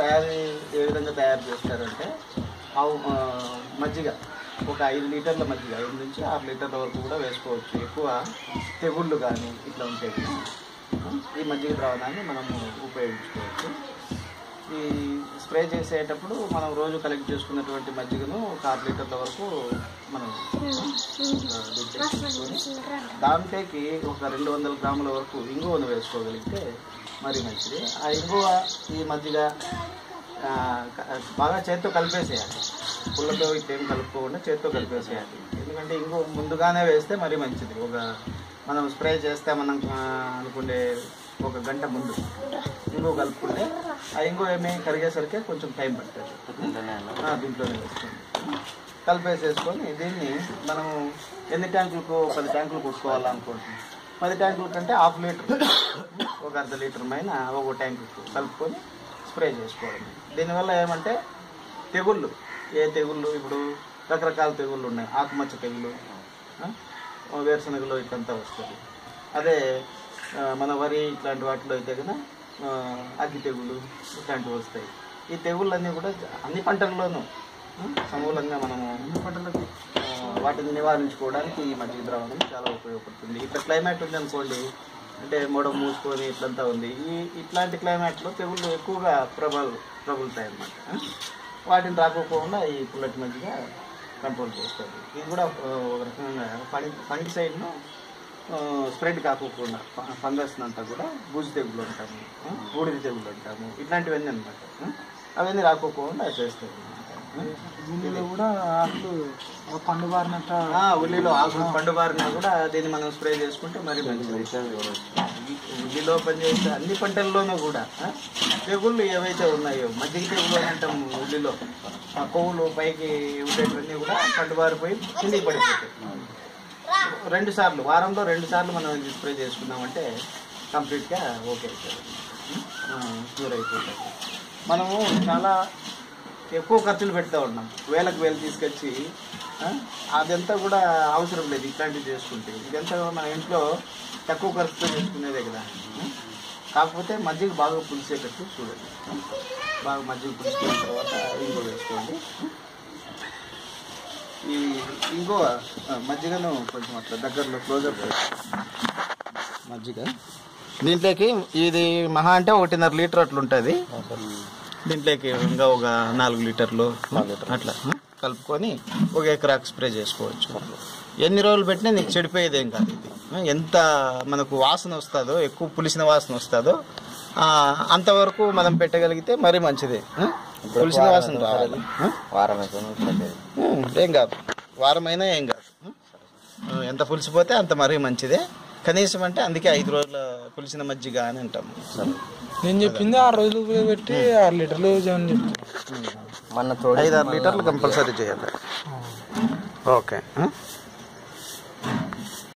తయారీ ఏ విధంగా తయారు చేస్తారంటే ఆవు మజ్జిగ. ఒక ఐదు లీటర్ల మజ్జిగ ఐదు నుంచి ఆరు లీటర్ల వరకు కూడా వేసుకోవచ్చు. ఎక్కువ తెగుళ్ళు కానీ ఇట్లా ఉంటాయి ఈ మజ్జిగ ద్రావణాన్ని మనము ఉపయోగించుకోవచ్చు. ఈ స్ప్రే చేసేటప్పుడు మనం రోజు కలెక్ట్ చేసుకున్నటువంటి మజ్జిగను ఒక ఆరు లీటర్ల వరకు మనం దాంట్లోకి ఒక రెండు వందల గ్రాముల వరకు ఇంగువను వేసుకోగలిగితే మరి మంచిది. ఆ ఇంగువ ఈ మధ్యగా బాగా చేత్తో కలిపేసేయాలి. పుల్లతో ఇట్లేం కలుపుకోకుండా చేత్తో కలిపేసేయాలి. ఎందుకంటే ఇంగువ ముందుగానే వేస్తే మరీ మంచిది. ఒక మనం స్ప్రే చేస్తే మనం అనుకునే ఒక గంట ముందు ఇంగువ కలుపుకుంటే ఆ ఇంగువ ఏమి కరిగేసరికి కొంచెం టైం పడుతుంది. ఆ, దీంట్లోనే వేసుకోండి. కలిపేసేసుకొని దీన్ని మనం ఎన్ని ట్యాంకులకు పది ట్యాంకులు కొట్టుకోవాలనుకుంటున్నాం పది ట్యాంకుల కంటే హాఫ్ లీటర్ ఒక అర్ధ లీటర్ పైన ఒక ట్యాంకు కలుపుకొని స్ప్రే చేసుకోవడం. దీనివల్ల ఏమంటే తెగుళ్ళు ఏ తెగుళ్ళు ఇప్పుడు రకరకాల తెగుళ్ళు ఉన్నాయి. ఆకుమచ్చ తెగులు వేరుశనగలు ఇట్లంతా వస్తుంది. అదే మన వరి ఇట్లాంటి వాటిలో అయితే కదా అగ్గి తెగులు ఇట్లాంటివి వస్తాయి. ఈ తెగుళ్ళన్నీ కూడా అన్ని పంటల్లోనూ సమూలంగా మనము అన్ని వాటిని నివారించుకోవడానికి ఈ మజ్జిగ ద్రావణం చాలా ఉపయోగపడుతుంది. ఇట్లా క్లైమేట్ ఉంది అనుకోండి అంటే మొడ మూసుకొని ఇట్లంతా ఉంది. ఈ ఇట్లాంటి క్లైమేట్లో తెగుళ్ళు ఎక్కువగా ప్రబల్ ప్రబలుతాయి అన్నమాట వాటిని రాకపోకుండా ఈ పుల్లటి మజ్జిగ కంట్రోల్ చేస్తుంది ఇది కూడా ఒక రకంగా ఫంగి ఫంగిసైడ్ను స్ప్రెడ్ కాకపోకుండా ఫంగస్ అంతా కూడా బూజు తెగులు అంటాము బూడిద తెగులు అంటాము ఇట్లాంటివన్నీ అనమాట అవన్నీ రాకోకుండా చేస్తాయి అన్నమాట. ఉల్లిలో కూడా ఆకులు పండు బారినట్ట ఉల్లిలో ఆకులు పండు బారినా కూడా దీన్ని మనం స్ప్రే చేసుకుంటే మరి మంచిది. ఉల్లిలో పనిచేసే అన్ని పంటల్లోనూ కూడా తెగుళ్ళు ఏవైతే ఉన్నాయో మజ్జిగ తెగులు అని అంటాం ఉల్లిలో ఆ కొవ్వులు పైకి ఉండేటివన్నీ కూడా పండు బారిపోయి కిందికి పడిపోతాయి. రెండు సార్లు వారంలో రెండు సార్లు మనం స్ప్రే చేసుకున్నామంటే కంప్లీట్గా ఓకే అవుతుంది క్యూర్ అయిపోతుంది. మనము చాలా ఎక్కువ ఖర్చులు పెడతా ఉన్నాం. వేలకు వేలు తీసుకొచ్చి అదంతా కూడా అవసరం లేదు ఇట్లాంటివి చేసుకుంటే. ఇదంతా మన ఇంట్లో తక్కువ ఖర్చుతో చేసుకునేదే కదా. కాకపోతే మజ్జిగ బాగా పులిసేటట్టు చూడండి. బాగా మజ్జిగ పులిసిన తర్వాత ఇంకో వేసుకోండి. ఈ ఇంకో మజ్జిగను కొంచెం అట్లా దగ్గరలో క్లోజప్ మజ్జిగ. దీంట్లోకి ఇది మహా అంటే ఒకటిన్నర లీటర్ అట్లుంటుంది. దీంట్లోకి ఇంకా ఒక నాలుగు లీటర్లు అట్లా కలుపుకొని ఒక ఎకరాకు స్ప్రే చేసుకోవచ్చు. ఎన్ని రోజులు పెట్టినా నీకు చెడిపోయేది ఏం కాదు ఇది. ఎంత మనకు వాసన వస్తుందో ఎక్కువ పులిసిన వాసన వస్తుందో అంతవరకు మనం పెట్టగలిగితే మరీ మంచిది? పులిసిన వాసన రావాలి. ఏం కాదు. వారమైనా ఏం కాదు. ఎంత పులిసిపోతే అంత మరీ మంచిదే. కనీసం అంటే అందుకే ఐదు రోజుల పులిసిన మజ్జిగ అని అంటాము నేను చెప్పింది ఆరు రోజులు పెట్టి ఆరు లీటర్లు చేయమని చెప్తాను మన తోడు ఐదు ఆరు లీటర్లు కంపల్సరీ చేయాలి. ఓకే.